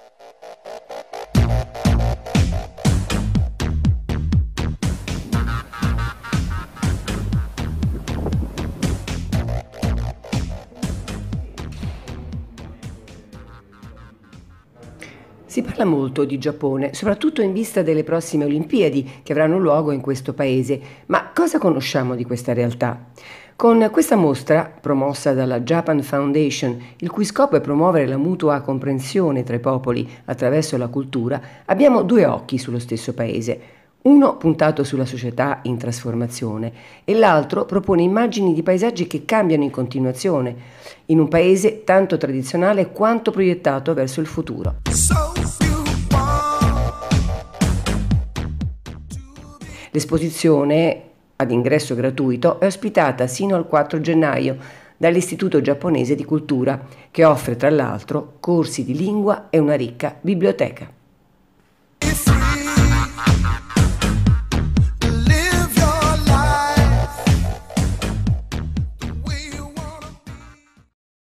Thank you. Si parla molto di Giappone, soprattutto in vista delle prossime Olimpiadi che avranno luogo in questo paese, ma cosa conosciamo di questa realtà? Con questa mostra, promossa dalla Japan Foundation, il cui scopo è promuovere la mutua comprensione tra i popoli attraverso la cultura, abbiamo due occhi sullo stesso paese. Uno puntato sulla società in trasformazione e l'altro propone immagini di paesaggi che cambiano in continuazione, in un paese tanto tradizionale quanto proiettato verso il futuro. L'esposizione ad ingresso gratuito è ospitata sino al 4 gennaio dall'Istituto giapponese di cultura, che offre tra l'altro corsi di lingua e una ricca biblioteca.